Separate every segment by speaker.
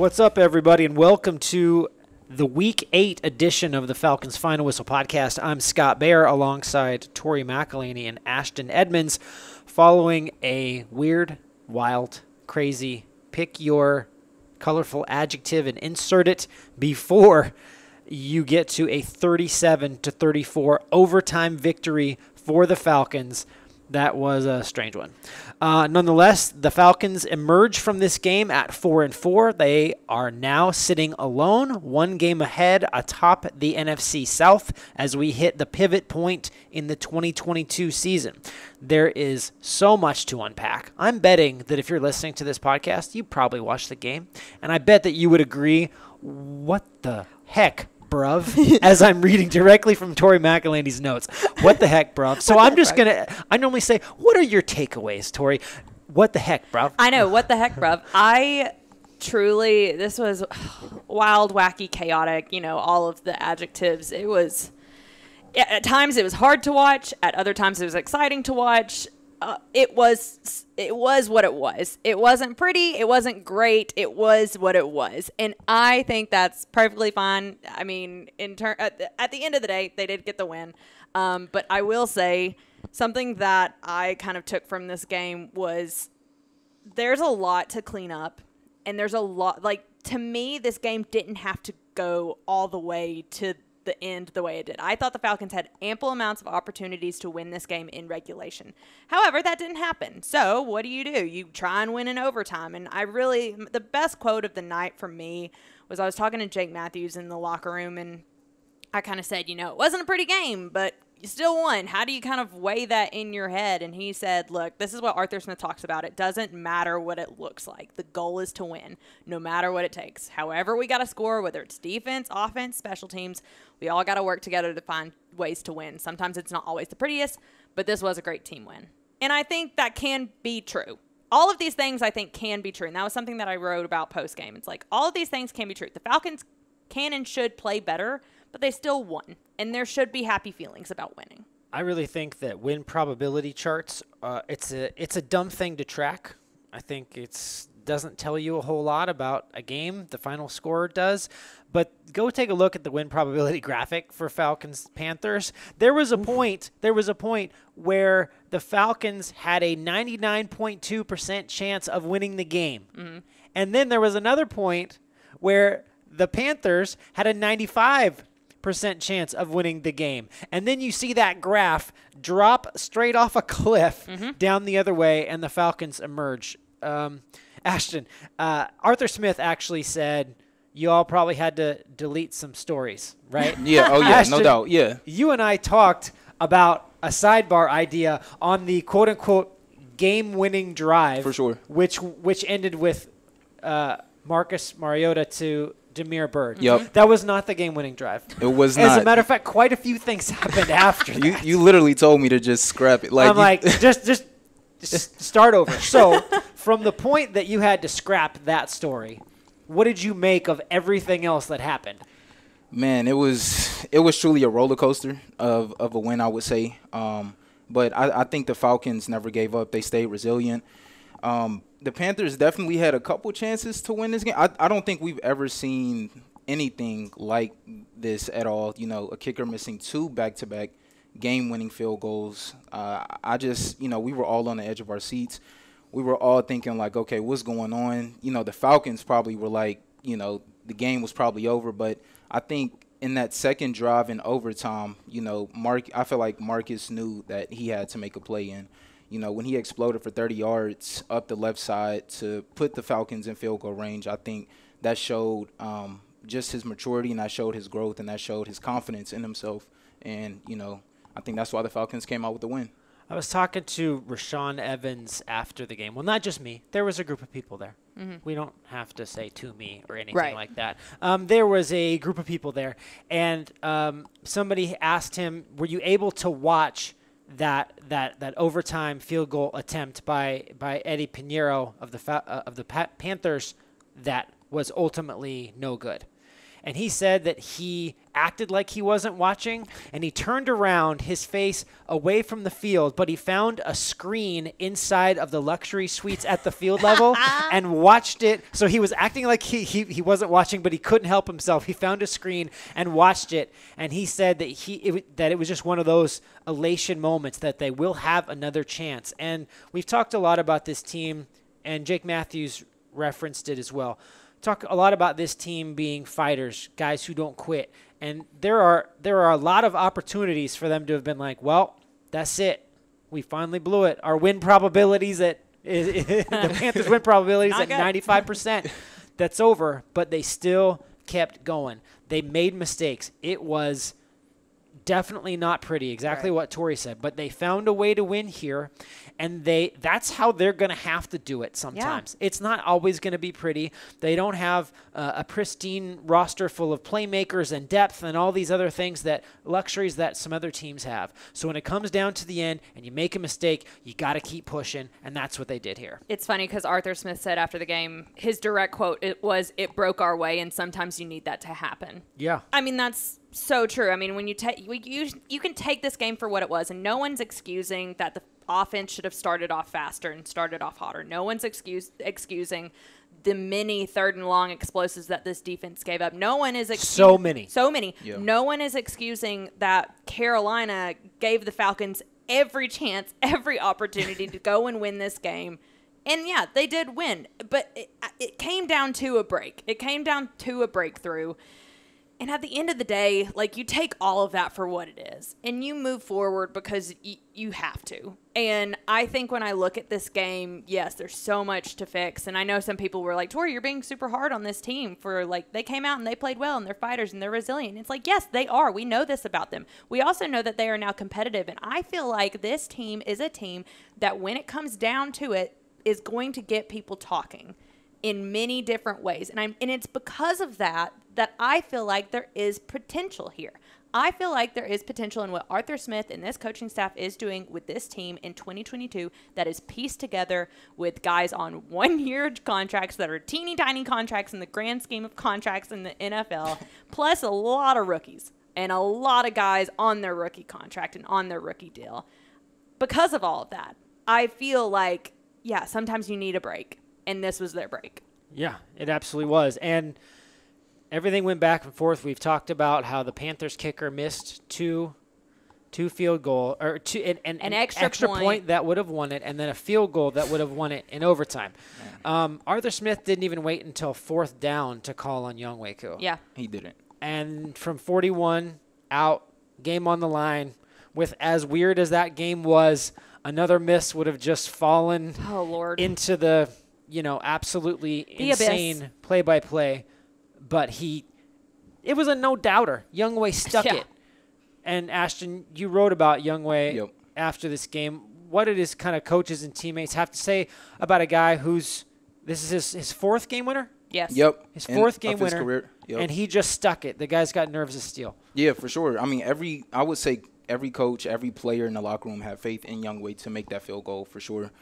Speaker 1: What's up, everybody, and welcome to the Week 8 edition of the Falcons Final Whistle podcast. I'm Scott Bair alongside Tori McElhaney and Ashton Edmunds following a weird, wild, crazy, pick your colorful adjective and insert it before you get to a 37 to 34 overtime victory for the Falcons that was a strange one. Uh, nonetheless, the Falcons emerge from this game at four and four. They are now sitting alone, one game ahead atop the NFC South as we hit the pivot point in the 2022 season. There is so much to unpack. I'm betting that if you're listening to this podcast, you probably watched the game, and I bet that you would agree. What the heck bruv, as I'm reading directly from Tori McElhaney's notes. What the heck, bruv? So I'm just gonna. I normally say, what are your takeaways, Tori? What the heck, bruv?
Speaker 2: I know what the heck, bruv. I truly, this was wild, wacky, chaotic. You know, all of the adjectives. It was. At times it was hard to watch. At other times it was exciting to watch uh, it was it was what it was. It wasn't pretty. It wasn't great. It was what it was, and I think that's perfectly fine. I mean, in turn, at, the, at the end of the day, they did get the win. Um, but I will say something that I kind of took from this game was there's a lot to clean up, and there's a lot like to me, this game didn't have to go all the way to the end the way it did. I thought the Falcons had ample amounts of opportunities to win this game in regulation. However, that didn't happen. So, what do you do? You try and win in overtime. And I really, the best quote of the night for me was I was talking to Jake Matthews in the locker room, and I kind of said, you know, it wasn't a pretty game, but you still won. How do you kind of weigh that in your head? And he said, look, this is what Arthur Smith talks about. It doesn't matter what it looks like. The goal is to win, no matter what it takes. However, we got to score, whether it's defense, offense, special teams, we all got to work together to find ways to win. Sometimes it's not always the prettiest, but this was a great team win. And I think that can be true. All of these things I think can be true. And that was something that I wrote about post game. It's like all of these things can be true. The Falcons can and should play better, but they still won, and there should be happy feelings about winning.
Speaker 1: I really think that win probability charts, uh, it's a it's a dumb thing to track. I think it's doesn't tell you a whole lot about a game. The final score does, but go take a look at the win probability graphic for Falcons Panthers. There was a point. There was a point where the Falcons had a 99.2% chance of winning the game, mm-hmm. and then there was another point where the Panthers had a 95 percent chance of winning the game. And then you see that graph drop straight off a cliff mm-hmm. down the other way, and the Falcons emerge. Um, Ashton, uh, Arthur Smith actually said you all probably had to delete some stories, right?
Speaker 3: yeah. Oh, yeah. Ashton, no doubt. Yeah.
Speaker 1: You and I talked about a sidebar idea on the quote unquote game winning drive.
Speaker 3: For sure.
Speaker 1: Which which ended with uh, Marcus Mariota to Damiere Byrd.
Speaker 3: Yep.
Speaker 1: That was not the game-winning drive.
Speaker 3: It was
Speaker 1: As
Speaker 3: not.
Speaker 1: a matter of fact, quite a few things happened after
Speaker 3: you,
Speaker 1: that.
Speaker 3: You literally told me to just scrap it. Like
Speaker 1: I'm like, just, just, just start over. So, from the point that you had to scrap that story, what did you make of everything else that happened?
Speaker 3: Man, it was it was truly a roller coaster of, of a win, I would say. Um, but I, I think the Falcons never gave up. They stayed resilient. Um, the Panthers definitely had a couple chances to win this game. I, I don't think we've ever seen anything like this at all. You know, a kicker missing two back to back game winning field goals. Uh, I just, you know, we were all on the edge of our seats. We were all thinking, like, okay, what's going on? You know, the Falcons probably were like, you know, the game was probably over. But I think in that second drive in overtime, you know, Mark, I feel like Marcus knew that he had to make a play in you know, when he exploded for 30 yards up the left side to put the Falcons in field goal range, I think that showed um, just his maturity and that showed his growth and that showed his confidence in himself. And, you know, I think that's why the Falcons came out with the win.
Speaker 1: I was talking to Rashaan Evans after the game. Well, not just me. There was a group of people there. Mm-hmm. We don't have to say to me or anything
Speaker 2: right.
Speaker 1: like that. Um, there was a group of people there, and um, somebody asked him, "Were you able to watch that that that overtime field goal attempt by by Eddie Piñeiro of the uh, of the pa- Panthers that was ultimately no good. And he said that he acted like he wasn't watching and he turned around his face away from the field but he found a screen inside of the luxury suites at the field level and watched it. So he was acting like he, he, he wasn't watching but he couldn't help himself. He found a screen and watched it and he said that he it, that it was just one of those elation moments that they will have another chance. And we've talked a lot about this team and Jake Matthews referenced it as well talk a lot about this team being fighters, guys who don't quit. And there are there are a lot of opportunities for them to have been like, well, that's it. We finally blew it. Our win probabilities at the Panthers win probabilities at ninety five percent. That's over. But they still kept going. They made mistakes. It was definitely not pretty. Exactly right. what Tori said. But they found a way to win here, and they that's how they're going to have to do it sometimes. Yeah. It's not always going to be pretty. They don't have uh, a pristine roster full of playmakers and depth and all these other things that luxuries that some other teams have. So when it comes down to the end and you make a mistake, you got to keep pushing, and that's what they did here.
Speaker 2: It's funny because Arthur Smith said after the game, his direct quote it was, "It broke our way, and sometimes you need that to happen."
Speaker 1: Yeah.
Speaker 2: I mean that's so true. I mean, when you take you you can take this game for what it was, and no one's excusing that the offense should have started off faster and started off hotter. No one's excuse excusing the many third and long explosives that this defense gave up. No one is excusing
Speaker 1: so many,
Speaker 2: so many. Yeah. No one is excusing that Carolina gave the Falcons every chance, every opportunity to go and win this game. And yeah, they did win, but it, it came down to a break. It came down to a breakthrough. And at the end of the day, like you take all of that for what it is and you move forward because y- you have to. And I think when I look at this game, yes, there's so much to fix. And I know some people were like, Tori, you're being super hard on this team for like, they came out and they played well and they're fighters and they're resilient. It's like, yes, they are. We know this about them. We also know that they are now competitive. And I feel like this team is a team that when it comes down to it, is going to get people talking in many different ways. And I'm and it's because of that that I feel like there is potential here. I feel like there is potential in what Arthur Smith and this coaching staff is doing with this team in 2022 that is pieced together with guys on one year contracts that are teeny tiny contracts in the grand scheme of contracts in the NFL, plus a lot of rookies and a lot of guys on their rookie contract and on their rookie deal. Because of all of that, I feel like, yeah, sometimes you need a break, and this was their break.
Speaker 1: Yeah, it absolutely was. And everything went back and forth. We've talked about how the Panthers kicker missed two two field goal or two an, an,
Speaker 2: an extra,
Speaker 1: extra
Speaker 2: point.
Speaker 1: point. that would have won it, and then a field goal that would have won it in overtime. Um, Arthur Smith didn't even wait until fourth down to call on young Koo.
Speaker 2: Yeah,
Speaker 3: he didn't.
Speaker 1: And from 41 out, game on the line. With as weird as that game was, another miss would have just fallen
Speaker 2: oh, Lord.
Speaker 1: into the you know absolutely the insane play by play but he, it was a no doubter. Younghoe stuck yeah. it. And Ashton, you wrote about Younghoe yep. after this game. What did his kind of coaches and teammates have to say about a guy who's this is his, his fourth game winner?
Speaker 2: Yes.
Speaker 3: Yep.
Speaker 1: His fourth game winner. Yep. And he just stuck it. The guy's got nerves of steel.
Speaker 3: Yeah, for sure. I mean, every I would say every coach, every player in the locker room had faith in Younghoe to make that field goal for sure.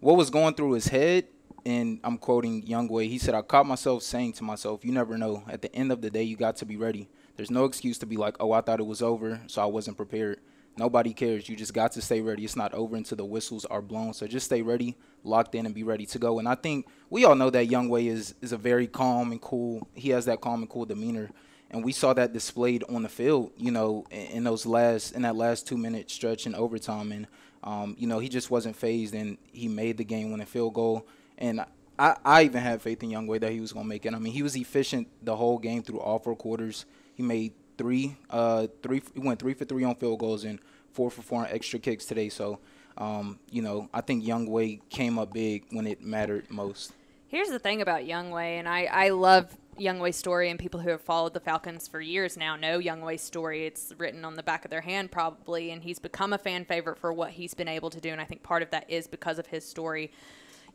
Speaker 3: What was going through his head and I'm quoting Younghoe. He said, "I caught myself saying to myself, you never know. At the end of the day, you got to be ready. There's no excuse to be like, oh, I thought it was over, so I wasn't prepared. Nobody cares. You just got to stay ready. It's not over until the whistles are blown. So just stay ready, locked in, and be ready to go. And I think we all know that Younghoe is is a very calm and cool. He has that calm and cool demeanor." and we saw that displayed on the field, you know, in, those last in that last two minute stretch in overtime, and um, you know he just wasn't fazed, and he made the game winning field goal. And I, I even had faith in Younghoe that he was going to make it. I mean, he was efficient the whole game through all four quarters. He made three, uh, three. He went three for three on field goals and four for four on extra kicks today. So, um, you know, I think Younghoe came up big when it mattered most.
Speaker 2: Here's the thing about Younghoe, and I, I love Younghoe's story, and people who have followed the Falcons for years now know Younghoe's story. It's written on the back of their hand, probably, and he's become a fan favorite for what he's been able to do. And I think part of that is because of his story.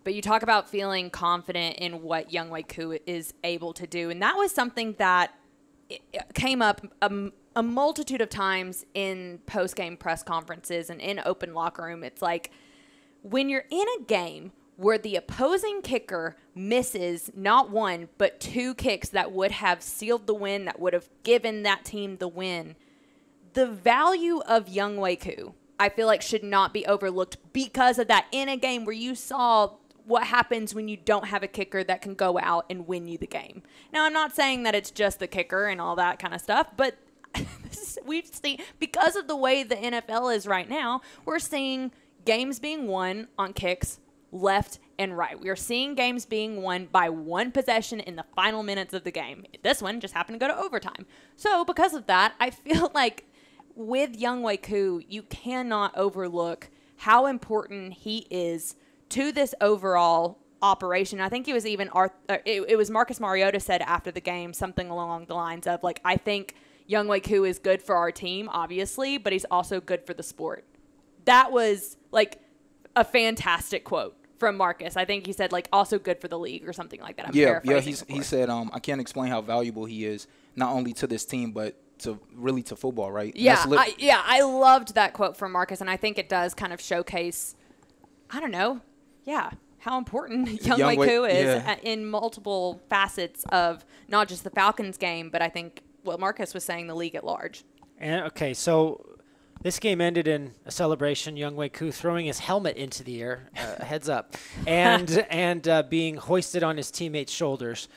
Speaker 2: But you talk about feeling confident in what Younghoe Koo is able to do, and that was something that came up a, a multitude of times in post game press conferences and in open locker room. It's like when you're in a game where the opposing kicker misses not one, but two kicks that would have sealed the win, that would have given that team the win. The value of Younghoe Koo, I feel like, should not be overlooked because of that. In a game where you saw what happens when you don't have a kicker that can go out and win you the game. Now, I'm not saying that it's just the kicker and all that kind of stuff, but we've seen because of the way the NFL is right now, we're seeing games being won on kicks left and right. We are seeing games being won by one possession in the final minutes of the game. This one just happened to go to overtime. So, because of that, I feel like with Younghoe Koo, you cannot overlook how important he is to this overall operation. I think it was even Arth- uh, it, it was Marcus Mariota said after the game something along the lines of like I think Younghoe Koo is good for our team, obviously, but he's also good for the sport. That was like a fantastic quote from Marcus. I think he said like also good for the league or something like that. I'm
Speaker 3: yeah, yeah. He's, he said, um, I can't explain how valuable he is, not only to this team, but to really to football, right?
Speaker 2: Yeah, I, yeah, I loved that quote from Marcus, and I think it does kind of showcase, I don't know, yeah, how important Young,
Speaker 3: Younghoe
Speaker 2: Wei- is
Speaker 3: yeah.
Speaker 2: uh, in multiple facets of not just the Falcons game, but I think what Marcus was saying, the league at large.
Speaker 1: And okay, so this game ended in a celebration. Younghoe Koo throwing his helmet into the air, uh, heads up, and and uh, being hoisted on his teammates' shoulders.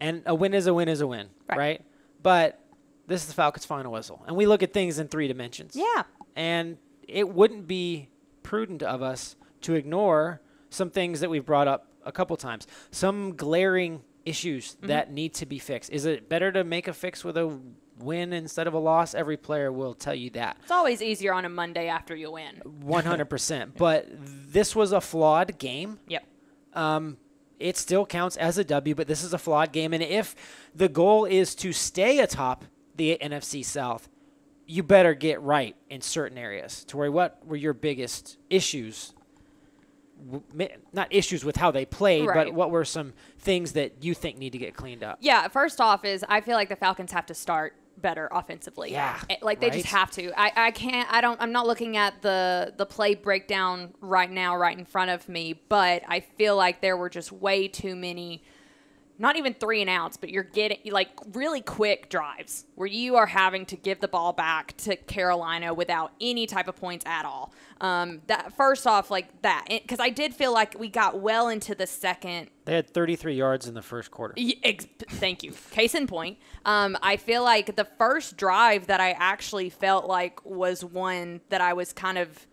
Speaker 1: And a win is a win is a win,
Speaker 2: Right.
Speaker 1: right? But this is the Falcons' final whistle, and we look at things in three dimensions.
Speaker 2: Yeah.
Speaker 1: And it wouldn't be prudent of us to ignore some things that we've brought up a couple times, some glaring issues
Speaker 2: Mm-hmm.
Speaker 1: that need to be fixed. Is it better to make a fix with a win instead of a loss? Every player will tell you that.
Speaker 2: It's always easier on a Monday after you win.
Speaker 1: 100%. but this was a flawed game.
Speaker 2: Yep.
Speaker 1: Um, it still counts as a W, but this is a flawed game. And if the goal is to stay atop the NFC South, you better get right in certain areas. Tori, what were your biggest issues? Not issues with how they played,
Speaker 2: Right.
Speaker 1: but what were some things that you think need to get cleaned up?
Speaker 2: Yeah, first off is I feel like the Falcons have to start better offensively.
Speaker 1: Yeah,
Speaker 2: Eh, like they just have to. I, I can't. I don't. I'm not looking at the the play breakdown right now, right in front of me. But I feel like there were just way too many. Not even three and outs, but you're getting like really quick drives where you are having to give the ball back to Carolina without any type of points at all. Um, that first off, like that, because I did feel like we got well into the second
Speaker 1: They had 33 yards in the first quarter.
Speaker 2: Ex- thank you. Case in point, um, I feel like the first drive that I actually felt like was one that I was kind of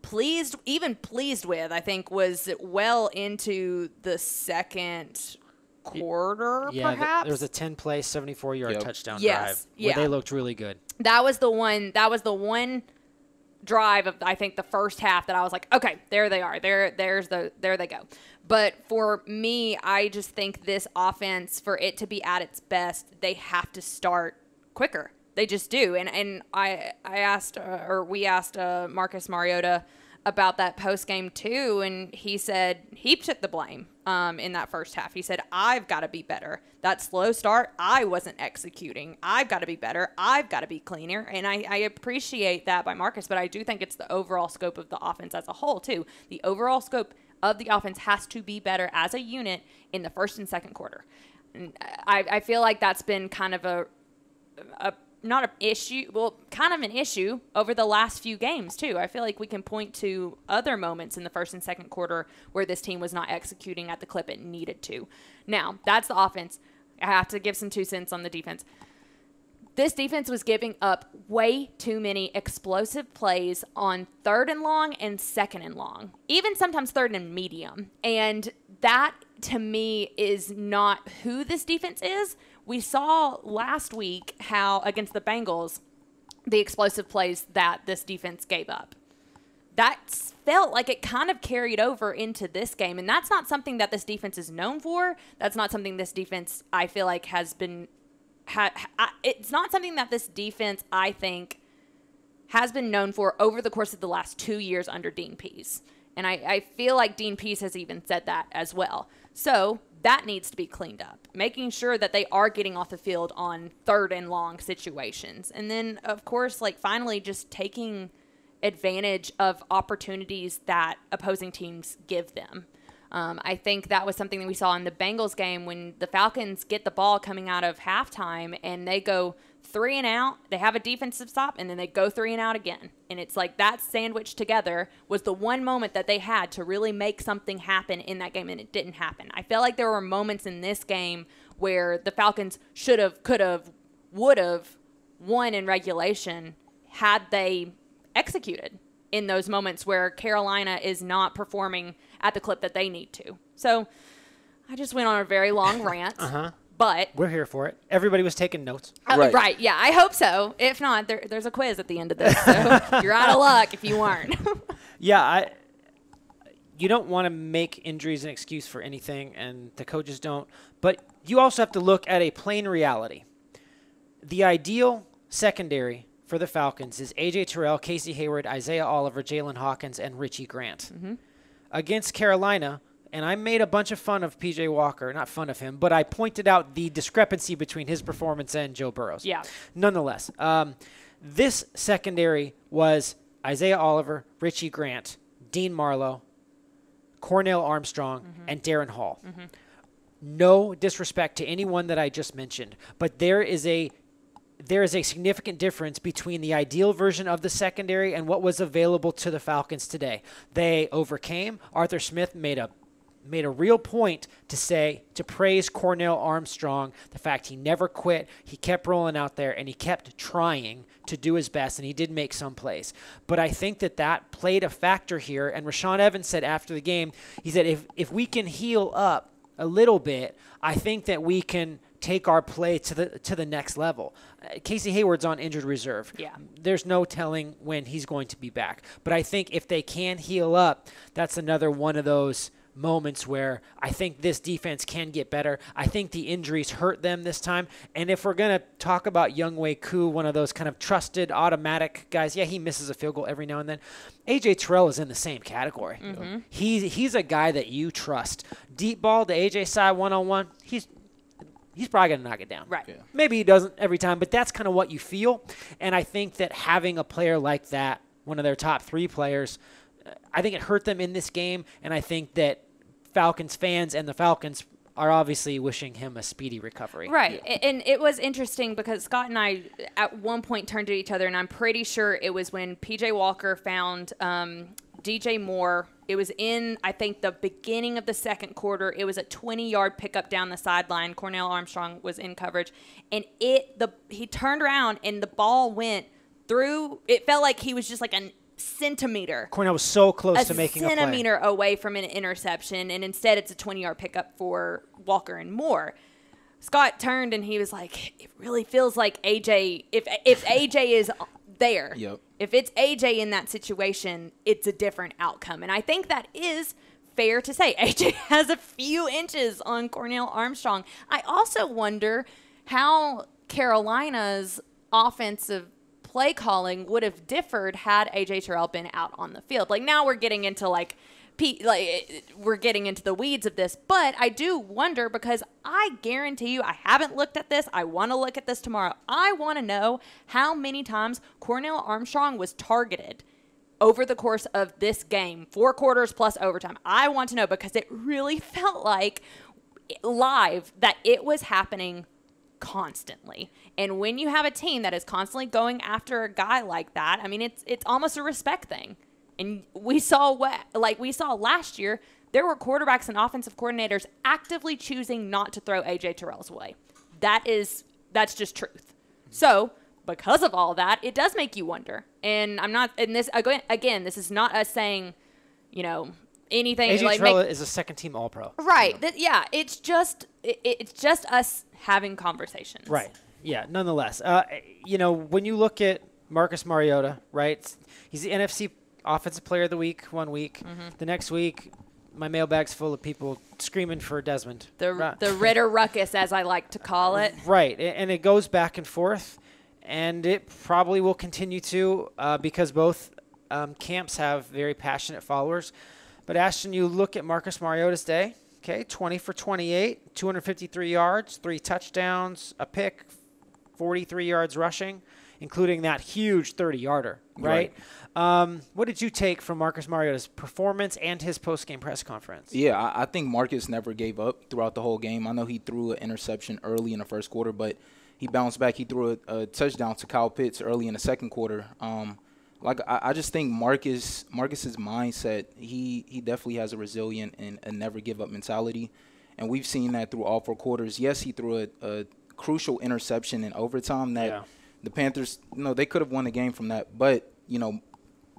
Speaker 2: pleased, even pleased with, I think was well into the second quarter,
Speaker 1: Yeah, th-
Speaker 2: perhaps.
Speaker 1: there was a 10 play, 74 yard
Speaker 3: Yep.
Speaker 1: touchdown
Speaker 2: Yes,
Speaker 1: drive where
Speaker 2: yeah.
Speaker 1: they looked really good.
Speaker 2: that was the one that was the one drive of I think the first half that I was like, okay, there they are. There there's the there they go. But for me, I just think this offense for it to be at its best, they have to start quicker. They just do. And and I I asked uh, or we asked uh, Marcus Mariota about that post game too, and he said he took the blame um, in that first half. He said, "I've got to be better. That slow start, I wasn't executing. I've got to be better. I've got to be cleaner." And I, I appreciate that by Marcus, but I do think it's the overall scope of the offense as a whole too. The overall scope of the offense has to be better as a unit in the first and second quarter. And I, I feel like that's been kind of a a not an issue, well, kind of an issue over the last few games too. I feel like we can point to other moments in the first and second quarter where this team was not executing at the clip it needed to. Now, that's the offense. I have to give some two cents on the defense. This defense was giving up way too many explosive plays on third and long and second and long, even sometimes third and medium. And that to me is not who this defense is. We saw last week how against the Bengals, the explosive plays that this defense gave up. That felt like it kind of carried over into this game. And that's not something that this defense is known for. That's not something this defense, I feel like, has been. Ha, ha, it's not something that this defense, I think, has been known for over the course of the last two years under Dean Pees. And I, I feel like Dean Pees has even said that as well. So that needs to be cleaned up, making sure that they are getting off the field on third and long situations. And then, of course, like finally just taking advantage of opportunities that opposing teams give them. Um, I think that was something that we saw in the Bengals game when the Falcons get the ball coming out of halftime and they go three and out. They have a defensive stop and then they go three and out again. And it's like that sandwich together was the one moment that they had to really make something happen in that game and it didn't happen. I felt like there were moments in this game where the Falcons should have, could have, would have won in regulation had they executed in those moments where Carolina is not performing at the clip that they need to. So I just went on a very long rant.
Speaker 1: Uh-huh.
Speaker 2: But
Speaker 1: We're here for it. Everybody was taking notes.
Speaker 2: uh,
Speaker 3: Right.
Speaker 2: right. yeah, I hope so. If not, there, there's a quiz at the end of this, so you're out of luck if you weren't.
Speaker 1: Yeah, I. You don't want to make injuries an excuse for anything, and the coaches don't. But you also have to look at a plain reality. The ideal secondary for the Falcons is AJ Terrell, Casey Hayward, Isaiah Oliver, Jaylinn Hawkins, and Richie Grant. Against Carolina, and I made a bunch of fun of PJ Walker, not fun of him, but I pointed out the discrepancy between his performance and Joe Burrow's.
Speaker 2: Yeah.
Speaker 1: Nonetheless, um, this secondary was Isaiah Oliver, Richie Grant, Dean Marlow, Cornell Armstrong, and Darren Hall. No disrespect to anyone that I just mentioned, but there is a there is a significant difference between the ideal version of the secondary and what was available to the Falcons today. They overcame. Arthur Smith made a made a real point to say to praise Cornell Armstrong the fact he never quit he kept rolling out there and he kept trying to do his best and he did make some plays but I think that that played a factor here and Rashaan Evans said after the game he said if if we can heal up a little bit I think that we can take our play to the to the next level. Uh, Casey Hayward's on injured reserve.
Speaker 2: Yeah.
Speaker 1: There's no telling when he's going to be back. But I think if they can heal up, that's another one of those moments where I think this defense can get better. I think the injuries hurt them this time. And if we're going to talk about Younghoe Koo, one of those kind of trusted automatic guys, yeah, he misses a field goal every now and then. AJ Terrell is in the same category. He's he's a guy that you trust. Deep ball to AJ side one on one. He's he's probably going to knock it down.
Speaker 2: Right.
Speaker 3: Yeah.
Speaker 1: Maybe he doesn't every time, but that's kind of what you feel. And I think that having a player like that, one of their top three players, uh, I think it hurt them in this game. And I think that Falcons fans and the Falcons are obviously wishing him a speedy recovery.
Speaker 2: Right. A- And it was interesting because Scott and I at one point turned to each other, and I'm pretty sure it was when PJ Walker found um, DJ Moore. It was in, I think, the beginning of the second quarter. It was a 20 yard pickup down the sideline. Cornell Armstrong was in coverage, and it the he turned around and the ball went through. It felt like he was just like a centimeter
Speaker 1: Cornell was so close to making a play.
Speaker 2: centimeter away from an interception, and instead it's a 20 yard pickup for Walker and Moore. Scott turned and he was like, "It really feels like AJ. If if AJ is there,
Speaker 3: Yep.
Speaker 2: if it's AJ in that situation, it's a different outcome." And I think that is fair to say. AJ has a few inches on Cornell Armstrong. I also wonder how Carolina's offensive play calling would have differed had AJ Terrell been out on the field. Like now we're getting into like like we're getting into the weeds of this, but I do wonder because I guarantee you I haven't looked at this. I want to look at this tomorrow. I want to know how many times Cornell Armstrong was targeted over the course of this game, four quarters plus overtime. I want to know because it really felt like live that it was happening constantly. And when you have a team that is constantly going after a guy like that, I mean it's it's almost a respect thing. And we saw what like we saw last year, there were quarterbacks and offensive coordinators actively choosing not to throw AJ Terrell's way. That is that's just truth. So, because of all that, it does make you wonder. And I'm not and this again, again this is not us saying, you know, anything
Speaker 1: AJ
Speaker 2: like
Speaker 1: Terrell
Speaker 2: make-
Speaker 1: is a second team All Pro.
Speaker 2: Right. That, yeah. It's just it, it's just us having conversations.
Speaker 1: Right. Yeah. Nonetheless, uh, you know, when you look at Marcus Mariota, right? He's the NFC Offensive Player of the Week one week.
Speaker 2: Mm-hmm.
Speaker 1: The next week, my mailbag's full of people screaming for Desmond.
Speaker 2: The
Speaker 1: Right.
Speaker 2: the Ridder ruckus, as I like to call it.
Speaker 1: Right, and it goes back and forth, and it probably will continue to uh, because both um, camps have very passionate followers. But Ashton, you look at Marcus Mariota's day. Okay, 20 for 28, 253 yards, three touchdowns, a pick, 43 yards rushing, including that huge 30 yarder, right? Um, what did you take from Marcus Mariota's performance and his post game press conference?
Speaker 3: Yeah, I, I think Marcus never gave up throughout the whole game. I know he threw an interception early in the first quarter, but he bounced back. He threw a, a touchdown to Kyle Pitts early in the second quarter. Um, like I, I just think Marcus Marcus's mindset, he he definitely has a resilient and a never give up mentality, and we've seen that through all four quarters. Yes, he threw a, a crucial interception in overtime that
Speaker 1: Yeah.
Speaker 3: the Panthers, you know, they could have won the game from that, but you know,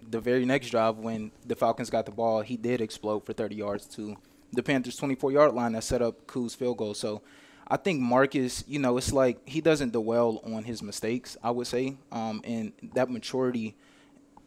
Speaker 3: the very next drive when the Falcons got the ball, he did explode for 30 yards to the Panthers' 24 yard line that set up Koo's field goal. So I think Marcus, you know, it's like he doesn't dwell on his mistakes, I would say. Um, and that maturity,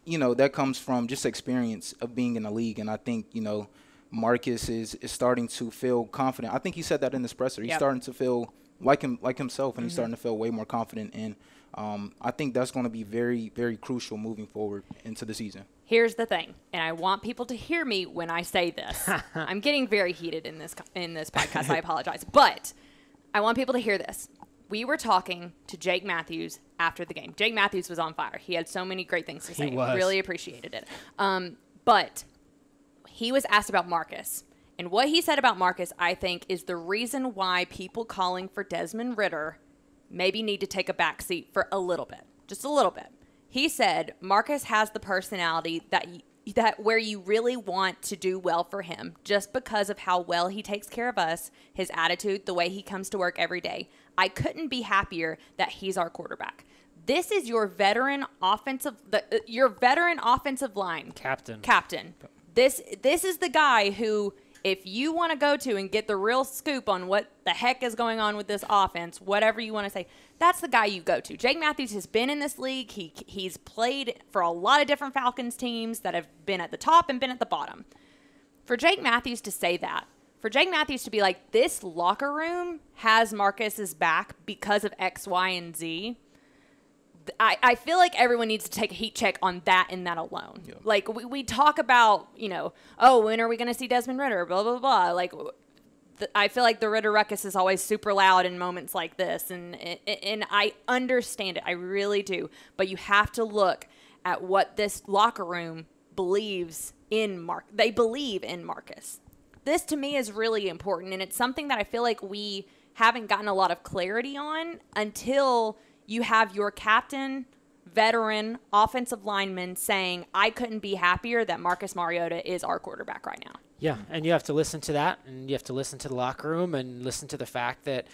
Speaker 3: you know, that comes from just experience of being in the league. And I think, you know, Marcus is, is starting to feel confident. I think he said that in his presser. He's
Speaker 2: Yep.
Speaker 3: starting to feel like him like himself and he's starting to feel way more confident and um, I think that's going to be very, very crucial moving forward into the season.
Speaker 2: Here's the thing, and I want people to hear me when I say this. I'm getting very heated in this in this podcast. I apologize, but I want people to hear this. We were talking to Jake Matthews after the game. Jake Matthews was on fire. He had so many great things to say.
Speaker 1: was.
Speaker 2: Really appreciated it. Um, but he was asked about Marcus. And what he said about Marcus, I think, is the reason why people calling for Desmond Ridder maybe need to take a back seat for a little bit, just a little bit. He said Marcus has the personality that that where you really want to do well for him just because of how well he takes care of us, his attitude, the way he comes to work every day. I couldn't be happier that he's our quarterback. This is your veteran offensive the, uh, your veteran offensive line
Speaker 1: Captain.
Speaker 2: captain. This this is the guy who if you want to go to and get the real scoop on what the heck is going on with this offense, whatever you want to say, that's the guy you go to. Jake Matthews has been in this league. He he's played for a lot of different Falcons teams that have been at the top and been at the bottom. For Jake Matthews to say that, for Jake Matthews to be like, this locker room has Marcus's back because of X, Y, and Z. I, I feel like everyone needs to take a heat check on that and that alone. Like we, we talk about, you know, oh, when are we going to see Desmond Ridder? Blah blah blah. Like th- I feel like the Ridder ruckus is always super loud in moments like this, and and I understand it. I really do. But you have to look at what this locker room believes in Mark. They believe in Marcus. This to me is really important, and it's something that I feel like we haven't gotten a lot of clarity on until you have your captain, veteran, offensive lineman saying, "I couldn't be happier that Marcus Mariota is our quarterback right now."
Speaker 1: Yeah, and you have to listen to that, and you have to listen to the locker room, and listen to the fact that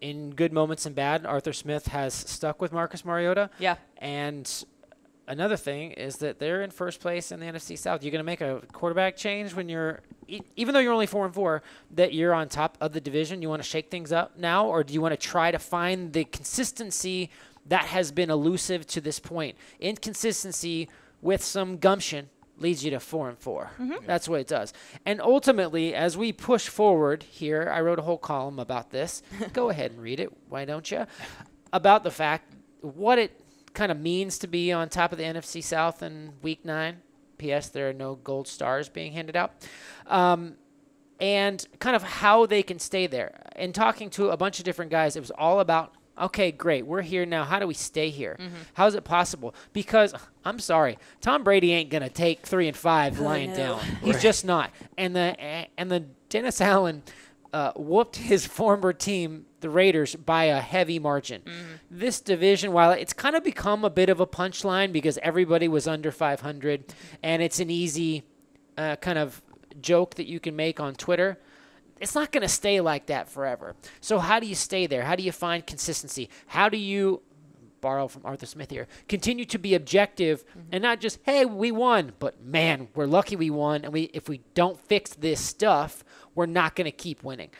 Speaker 1: in good moments and bad, Arthur Smith has stuck with Marcus Mariota.
Speaker 2: Yeah.
Speaker 1: And another thing is that they're in first place in the NFC South. You're going to make a quarterback change when you're, e- even though you're only four and four, that you're on top of the division. You want to shake things up now, or do you want to try to find the consistency that has been elusive to this point? Inconsistency with some gumption leads you to four and 4 mm-hmm. That's what it does. And ultimately, as we push forward here, I wrote a whole column about this. Go ahead and read it. Why don't you? About the fact what it kind of means to be on top of the NFC South in Week Nine. P.S. There are no gold stars being handed out. Um, and kind of how they can stay there. And talking to a bunch of different guys, it was all about okay, great, we're here now. How do we stay here? How is it possible? Because I'm sorry, Tom Brady ain't gonna take three and five lying
Speaker 2: no.
Speaker 1: down. He's just not. And the and the Dennis Allen uh, whooped his former team, the Raiders, by a heavy margin. This division, while it's kind of become a bit of a punchline because everybody was under 500, and it's an easy uh, kind of joke that you can make on Twitter. It's not going to stay like that forever. So how do you stay there? How do you find consistency? How do you borrow from Arthur Smith here? Continue to be objective and not just hey we won, but man we're lucky we won, and we if we don't fix this stuff, we're not going to keep winning.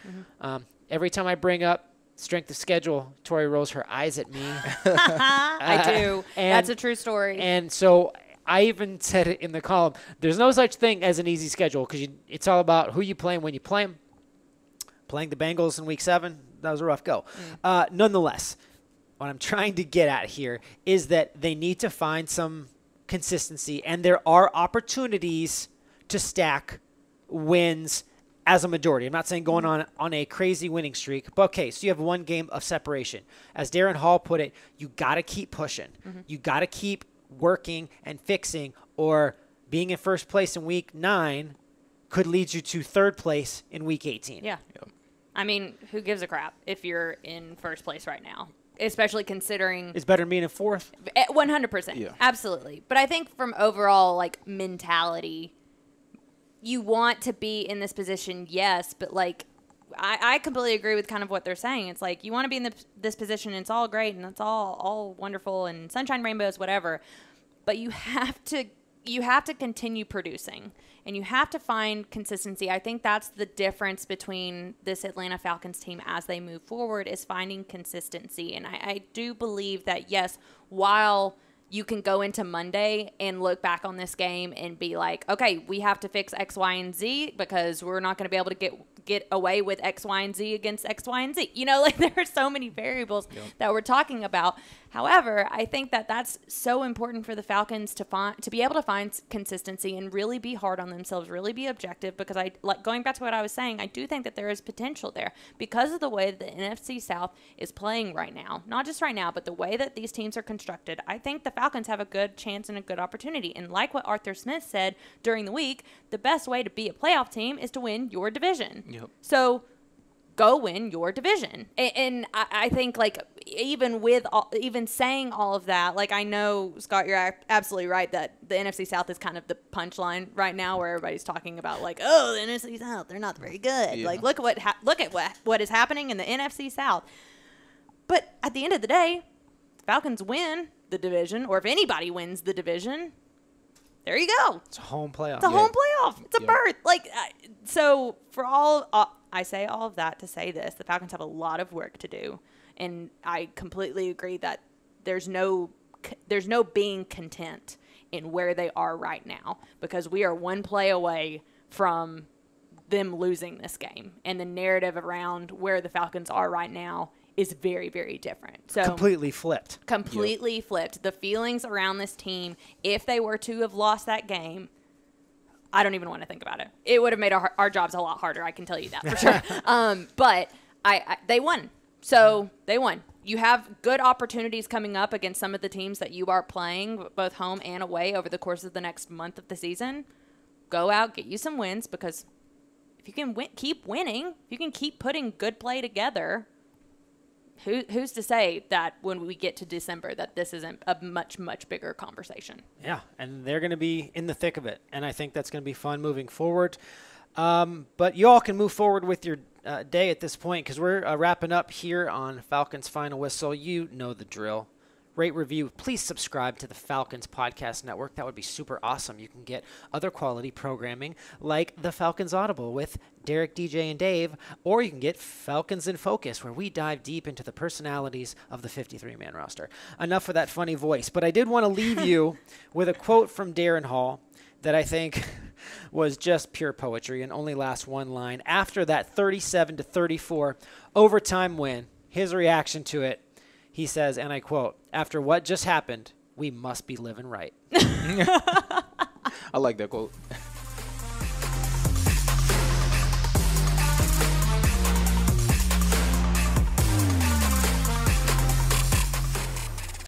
Speaker 1: Um, every time I bring up strength of schedule, Tori rolls her eyes at me.
Speaker 2: I do.
Speaker 1: and-
Speaker 2: That's a true story.
Speaker 1: And so I even said it in the column. There's no such thing as an easy schedule because it's all about who you play and when you play them. Playing the Bengals in Week Seven, that was a rough go. Uh, nonetheless, what I'm trying to get at here is that they need to find some consistency, and there are opportunities to stack wins as a majority. I'm not saying going on on a crazy winning streak, but okay, so you have one game of separation. As Darren Hall put it, you got to keep pushing. You got to keep working and fixing, or being in first place in week nine could lead you to third place in week 18.
Speaker 2: Yeah. I mean, who gives a crap if you're in first place right now? Especially considering
Speaker 1: It's better than being in fourth.
Speaker 2: Eh, 100%.
Speaker 3: Yeah.
Speaker 2: Absolutely. But I think from overall like mentality, you want to be in this position, yes, but like I, I completely agree with kind of what they're saying. It's like you want to be in the, this position, and it's all great, and it's all all wonderful, and sunshine, rainbows, whatever. But you have to you have to continue producing, and you have to find consistency. I think that's the difference between this Atlanta Falcons team as they move forward is finding consistency. And I, I do believe that yes, while you can go into Monday and look back on this game and be like, okay, we have to fix X, Y, and Z because we're not going to be able to get get away with X, Y, and Z against X, Y, and Z. You know, like there are so many variables that we're talking about. However, I think that that's so important for the Falcons to find to be able to find consistency and really be hard on themselves, really be objective. Because I like going back to what I was saying, I do think that there is potential there because of the way the NFC South is playing right now. Not just right now, but the way that these teams are constructed. I think the Falcons have a good chance and a good opportunity. And like what Arthur Smith said during the week, the best way to be a playoff team is to win your division.
Speaker 3: Yep.
Speaker 2: So go win your division. And, and I, I think like even with all, even saying all of that, like I know Scott, you're absolutely right that the NFC South is kind of the punchline right now, where everybody's talking about like, oh, the NFC South, they're not very good.
Speaker 3: Yeah.
Speaker 2: Like look at what ha- look at what what is happening in the NFC South. But at the end of the day, Falcons win the division, or if anybody wins the division, there you go.
Speaker 1: It's a home playoff.
Speaker 2: It's a
Speaker 3: Yeah.
Speaker 2: home playoff. It's a
Speaker 3: Yeah.
Speaker 2: berth. Like so for all uh, I say all of that to say this, the Falcons have a lot of work to do, and I completely agree that there's no there's no being content in where they are right now because we are one play away from them losing this game, and the narrative around where the Falcons are right now is very very different. So
Speaker 1: Completely flipped.
Speaker 2: completely flipped. The feelings around this team, if they were to have lost that game, I don't even want to think about it. It would have made our, our jobs a lot harder. I can tell you that for sure. um, but I, I they won, so they won. You have good opportunities coming up against some of the teams that you are playing, both home and away, over the course of the next month of the season. Go out, get you some wins because if you can win, keep winning, if you can keep putting good play together, who, who's to say that when we get to December that this isn't a much much bigger conversation?
Speaker 1: Yeah, and they're going to be in the thick of it, and I think that's going to be fun moving forward. Um, but you all can move forward with your uh, day at this point because we're uh, wrapping up here on Falcons Final Whistle. You know the drill. Rate, review. Please subscribe to the Falcons Podcast Network. That would be super awesome. You can get other quality programming like the Falcons Audible with Derek, DJ, and Dave, or you can get Falcons in Focus, where we dive deep into the personalities of the 53 man roster. Enough of that funny voice, but I did want to leave you with a quote from Darren Hall that I think was just pure poetry and only lasts one line. After that 37 to 34 overtime win, his reaction to it, he says, and I quote, "After what just happened, we must be living right."
Speaker 3: I like that quote.